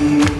you.